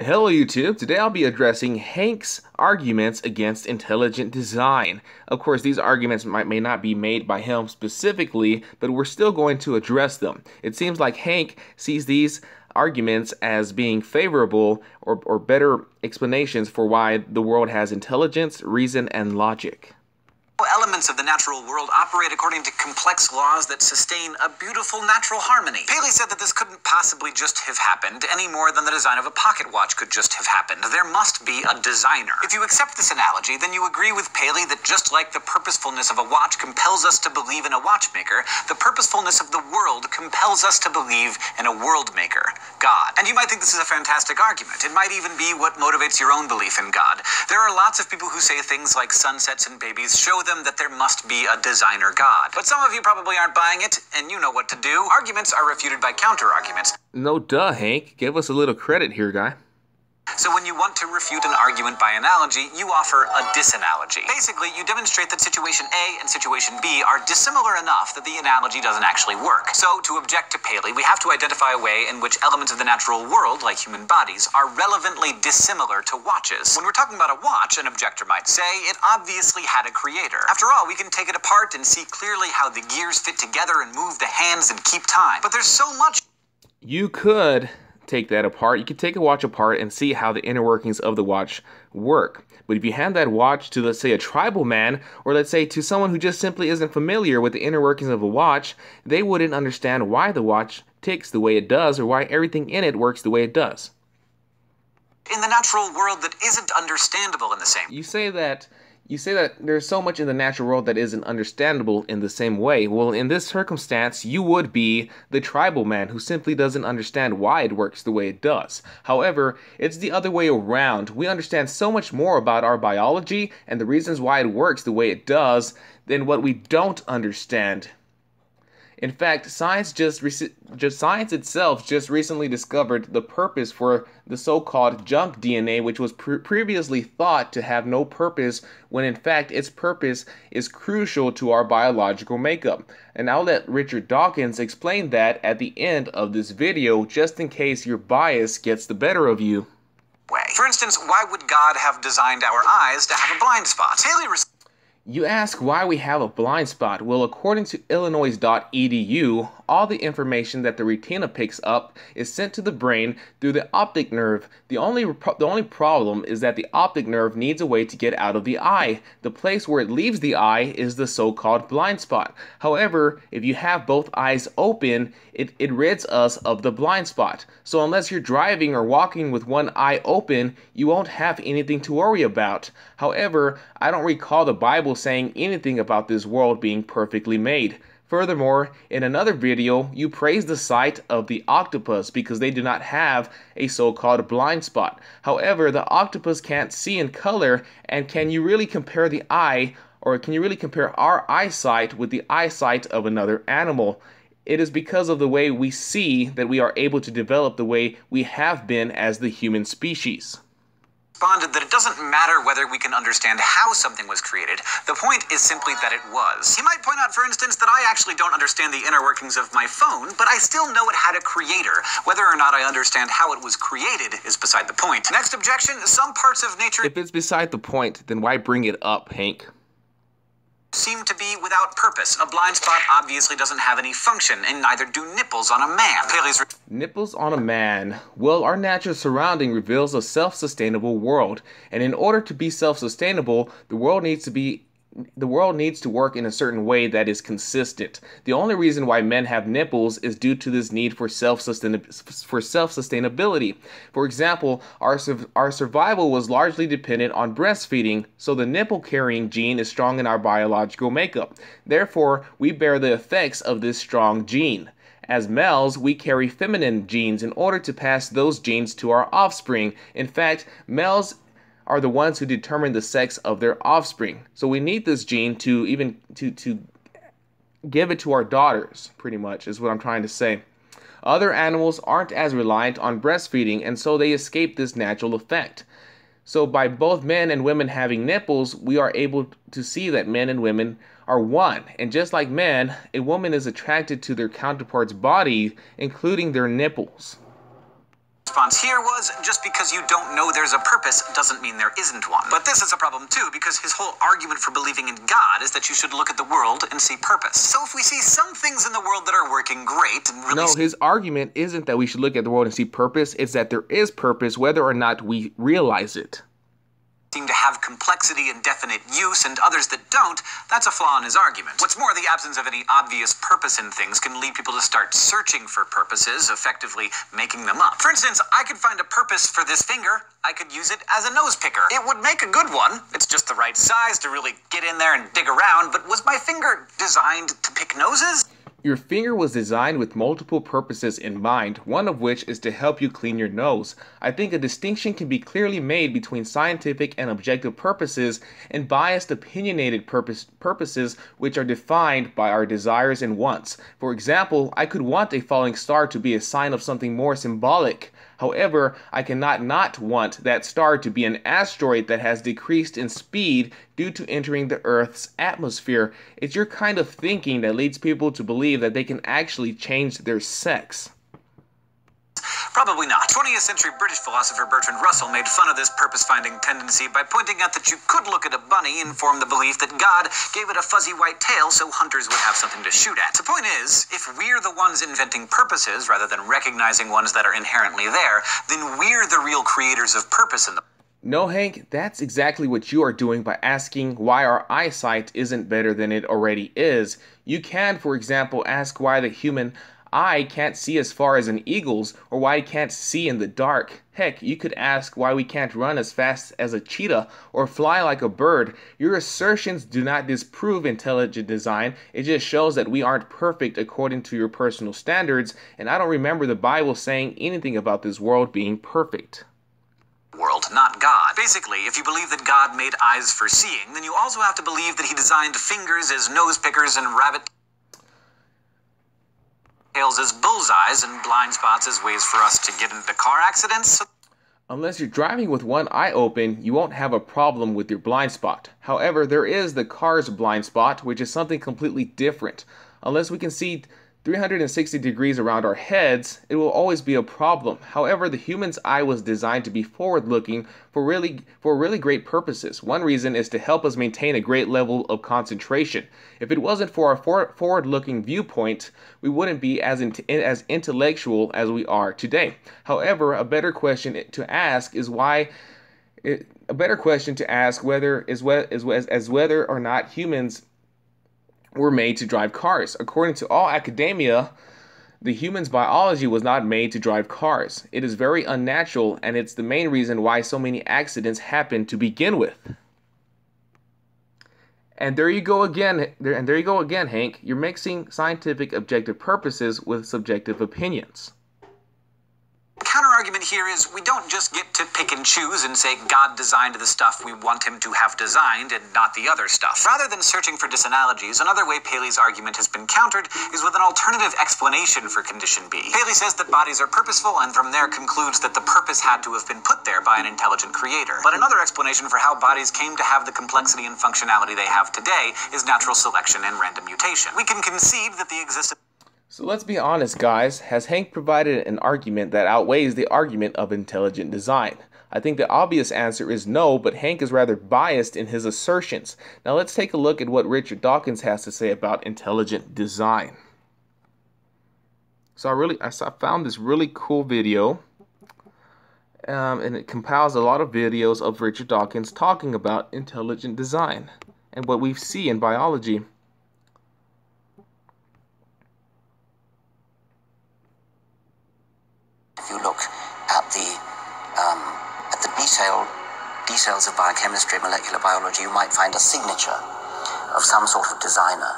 Hello YouTube, today I'll be addressing Hank's arguments against intelligent design. Of course, these arguments might, may not be made by him specifically, but we're still going to address them. It seems like Hank sees these arguments as being favorable or, or better explanations for why the world has intelligence, reason, and logic. Elements of the natural world operate according to complex laws that sustain a beautiful natural harmony. Paley said that this couldn't possibly just have happened any more than the design of a pocket watch could just have happened. There must be a designer. If you accept this analogy, then you agree with Paley that just like the purposefulness of a watch compels us to believe in a watchmaker, the purposefulness of the world compels us to believe in a world maker, God. And you might think this is a fantastic argument. It might even be what motivates your own belief in God. There are lots of people who say things like sunsets and babies show them that there must be a designer god. But some of you probably aren't buying it, and you know what to do. Arguments are refuted by counter arguments. No duh, Hank. Give us a little credit here, guy. So when you want to refute an argument by analogy, you offer a disanalogy. Basically, you demonstrate that situation A and situation B are dissimilar enough that the analogy doesn't actually work. So to object to Paley, we have to identify a way in which elements of the natural world, like human bodies, are relevantly dissimilar to watches. When we're talking about a watch, an objector might say, it obviously had a creator. After all, we can take it apart and see clearly how the gears fit together and move the hands and keep time. But there's so much You could take that apart. You can take a watch apart and see how the inner workings of the watch work. But if you hand that watch to, let's say, a tribal man, or let's say to someone who just simply isn't familiar with the inner workings of a watch, they wouldn't understand why the watch ticks the way it does or why everything in it works the way it does. In the natural world that isn't understandable in the same. You say that you say that there's so much in the natural world that isn't understandable in the same way. Well, in this circumstance, you would be the tribal man who simply doesn't understand why it works the way it does. However, it's the other way around. We understand so much more about our biology and the reasons why it works the way it does than what we don't understand. In fact, science just, just science itself just recently discovered the purpose for the so-called junk DNA, which was pre previously thought to have no purpose, when in fact its purpose is crucial to our biological makeup. And I'll let Richard Dawkins explain that at the end of this video, just in case your bias gets the better of you. For instance, why would God have designed our eyes to have a blind spot? Haley you ask why we have a blind spot. Well, according to illinois.edu, all the information that the retina picks up is sent to the brain through the optic nerve. The only the only problem is that the optic nerve needs a way to get out of the eye. The place where it leaves the eye is the so-called blind spot. However, if you have both eyes open, it, it rids us of the blind spot. So unless you're driving or walking with one eye open, you won't have anything to worry about. However, I don't recall the Bible saying anything about this world being perfectly made. Furthermore, in another video, you praise the sight of the octopus because they do not have a so-called blind spot. However, the octopus can't see in color, and can you really compare the eye, or can you really compare our eyesight with the eyesight of another animal? It is because of the way we see that we are able to develop the way we have been as the human species responded that it doesn't matter whether we can understand how something was created. The point is simply that it was. He might point out, for instance, that I actually don't understand the inner workings of my phone, but I still know it had a creator. Whether or not I understand how it was created is beside the point. Next objection, some parts of nature... If it's beside the point, then why bring it up, Hank? Seem to be without purpose. A blind spot obviously doesn't have any function, and neither do nipples on a man. Nipples on a man. Well, our natural surrounding reveals a self-sustainable world, and in order to be self-sustainable, the world needs to be the world needs to work in a certain way that is consistent. The only reason why men have nipples is due to this need for self-sustainability. For self-sustainability. For example, our our survival was largely dependent on breastfeeding, so the nipple-carrying gene is strong in our biological makeup. Therefore, we bear the effects of this strong gene. As males, we carry feminine genes in order to pass those genes to our offspring. In fact, males are the ones who determine the sex of their offspring. So we need this gene to even to to give it to our daughters, pretty much is what I'm trying to say. Other animals aren't as reliant on breastfeeding and so they escape this natural effect. So by both men and women having nipples, we are able to see that men and women are one. And just like men, a woman is attracted to their counterpart's body, including their nipples response here was just because you don't know there's a purpose doesn't mean there isn't one. But this is a problem too, because his whole argument for believing in God is that you should look at the world and see purpose. So if we see some things in the world that are working great and really. No, his argument isn't that we should look at the world and see purpose, it's that there is purpose whether or not we realize it seem to have complexity and definite use and others that don't, that's a flaw in his argument. What's more, the absence of any obvious purpose in things can lead people to start searching for purposes, effectively making them up. For instance, I could find a purpose for this finger. I could use it as a nose picker. It would make a good one. It's just the right size to really get in there and dig around, but was my finger designed to pick noses? Your finger was designed with multiple purposes in mind, one of which is to help you clean your nose. I think a distinction can be clearly made between scientific and objective purposes and biased opinionated purpose, purposes which are defined by our desires and wants. For example, I could want a falling star to be a sign of something more symbolic. However, I cannot not want that star to be an asteroid that has decreased in speed due to entering the Earth's atmosphere. It's your kind of thinking that leads people to believe that they can actually change their sex. Probably not. 20th century British philosopher Bertrand Russell made fun of this purpose finding tendency by pointing out that you could look at a bunny and form the belief that God gave it a fuzzy white tail so hunters would have something to shoot at. The point is, if we're the ones inventing purposes rather than recognizing ones that are inherently there, then we're the real creators of purpose in the no, Hank, that's exactly what you are doing by asking why our eyesight isn't better than it already is. You can, for example, ask why the human eye can't see as far as an eagle's or why it can't see in the dark. Heck, you could ask why we can't run as fast as a cheetah or fly like a bird. Your assertions do not disprove intelligent design, it just shows that we aren't perfect according to your personal standards, and I don't remember the Bible saying anything about this world being perfect world, not God. Basically, if you believe that God made eyes for seeing, then you also have to believe that he designed fingers as nose pickers and rabbit tails as bullseyes and blind spots as ways for us to get into car accidents. Unless you're driving with one eye open, you won't have a problem with your blind spot. However, there is the car's blind spot, which is something completely different. Unless we can see 360 degrees around our heads, it will always be a problem. However, the human's eye was designed to be forward-looking for really for really great purposes. One reason is to help us maintain a great level of concentration. If it wasn't for our forward-looking viewpoint, we wouldn't be as in, as intellectual as we are today. However, a better question to ask is why it, a better question to ask whether is, is as whether or not humans were made to drive cars. According to all academia, the human's biology was not made to drive cars. It is very unnatural, and it's the main reason why so many accidents happen to begin with. And there you go again, and there you go again, Hank. You're mixing scientific objective purposes with subjective opinions argument here is we don't just get to pick and choose and say God designed the stuff we want him to have designed and not the other stuff. Rather than searching for disanalogies, another way Paley's argument has been countered is with an alternative explanation for condition B. Paley says that bodies are purposeful and from there concludes that the purpose had to have been put there by an intelligent creator. But another explanation for how bodies came to have the complexity and functionality they have today is natural selection and random mutation. We can concede that the existence so let's be honest, guys. Has Hank provided an argument that outweighs the argument of intelligent design? I think the obvious answer is no, but Hank is rather biased in his assertions. Now let's take a look at what Richard Dawkins has to say about intelligent design. So I really I found this really cool video, um, and it compiles a lot of videos of Richard Dawkins talking about intelligent design and what we see in biology. Details of biochemistry, molecular biology, you might find a signature of some sort of designer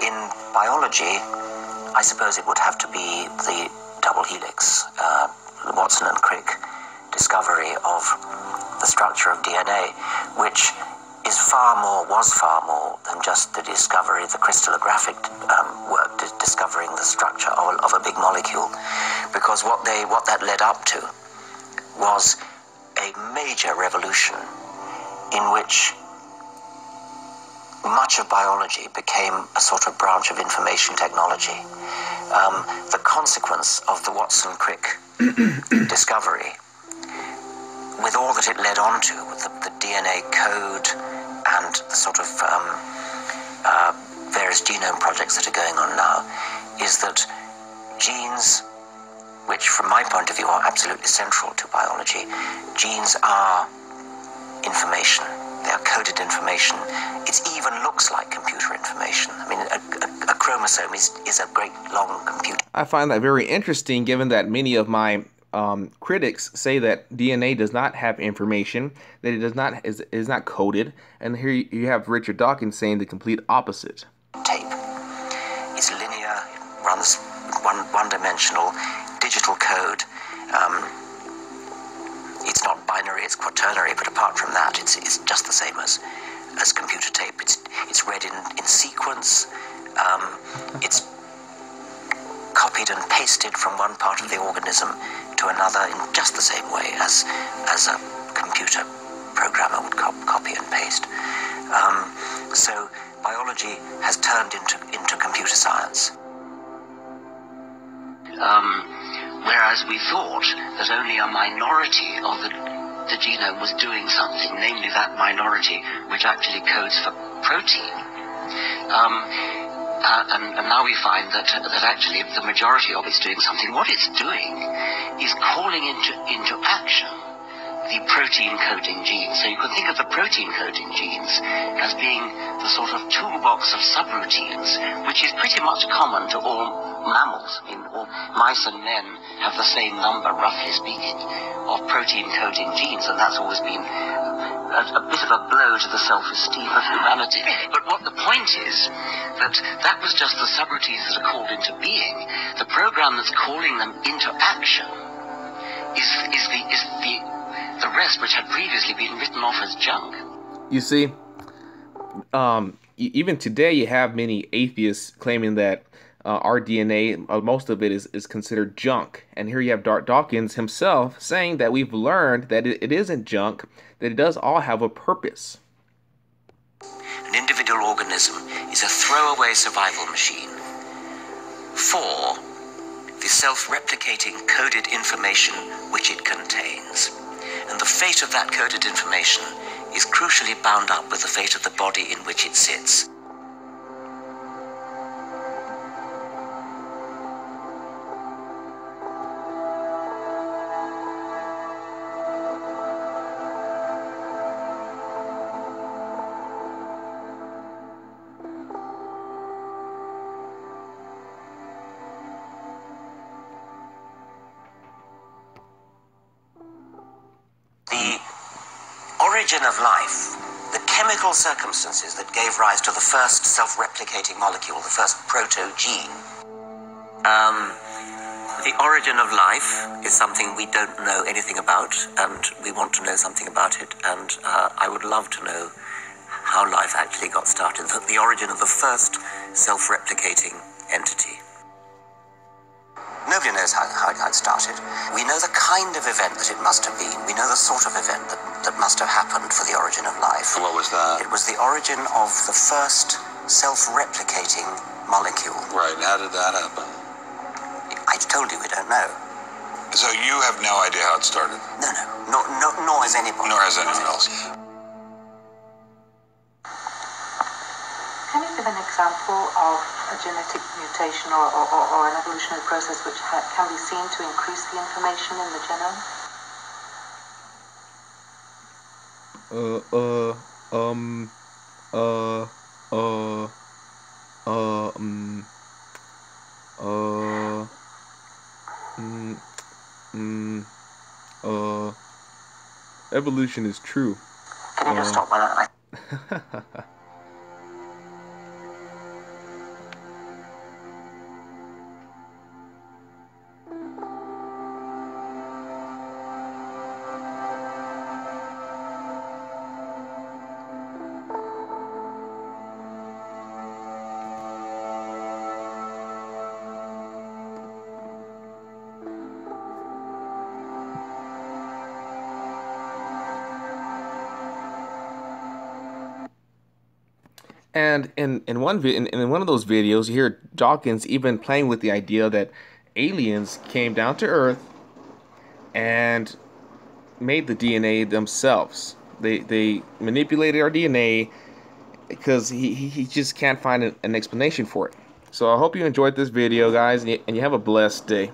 in biology, I suppose it would have to be the double helix, uh, Watson and Crick discovery of the structure of DNA, which is far more, was far more than just the discovery, the crystallographic um, work, discovering the structure of, of a big molecule, because what they, what that led up to was a major revolution in which much of biology became a sort of branch of information technology. Um, the consequence of the Watson Crick discovery, with all that it led on to, with the, the DNA code and the sort of um, uh, various genome projects that are going on now, is that genes, which from my point of view are absolutely central to biology, genes are information. They are coded information. It even looks like computer information. I mean, a, a, a chromosome is, is a great long computer. I find that very interesting given that many of my um, critics say that DNA does not have information, that it does not is, is not coded, and here you have Richard Dawkins saying the complete opposite. Tape. It's linear, it runs one one dimensional, digital code. Um, not binary, it's quaternary, but apart from that, it's, it's just the same as, as computer tape. It's, it's read in, in sequence, um, it's copied and pasted from one part of the organism to another in just the same way as, as a computer programmer would cop- copy and paste. Um, so biology has turned into, into computer science. Um, whereas we thought that only a minority of the, the genome was doing something, namely that minority which actually codes for protein. Um, uh, and, and, now we find that that actually the majority of it's doing something. What it's doing is calling into into action the protein coding genes. So you can think of the protein coding genes as being the sort of toolbox of subroutines, which is pretty much common to all mammals. Mice and men have the same number, roughly speaking, of protein coding genes, and that's always been a, a, bit of a blow to the self-esteem of humanity. But what the point is that that was just the subroutines that are called into being. The program that's calling them into action is is the is the the rest which had previously been written off as junk. You see, um, even today you have many atheists claiming that uh, our DNA, uh, most of it is, is considered junk. And here you have Dart Dawkins himself saying that we've learned that it, it isn't junk, that it does all have a purpose. An individual organism is a throwaway survival machine for the self replicating coded information which it contains. And the fate of that coded information is crucially bound up with the fate of the body in which it sits. Origin of life, the chemical circumstances that gave rise to the first self-replicating molecule, the first proto-gene. Um, the origin of life is something we don't know anything about, and we want to know something about it. And uh, I would love to know how life actually got started, the, origin of the first self-replicating entity. Nobody knows how, how, it started. We know the kind of event that it must have been. We know the sort of event that, that must have happened for the origin of life. What was that? It was the origin of the first self-replicating molecule. Right. How did that happen? I told you we don't know. So you have no idea how it started? No, no. Nor, nor, nor has anybody. Nor has anyone else. Can you give an example of a genetic mutation or, or, or an evolutionary process which can be seen to increase the information in the genome? Uh, uh, um, uh, uh, uh, um, uh, mm, mm, uh, evolution is true. Can you just uh, stop when I... And in, in one vi- in, in one of those videos, you hear Dawkins even playing with the idea that aliens came down to Earth and made the DNA themselves. They they manipulated our DNA because he, he, just can't find an, an explanation for it. So I hope you enjoyed this video, guys, and you have a blessed day.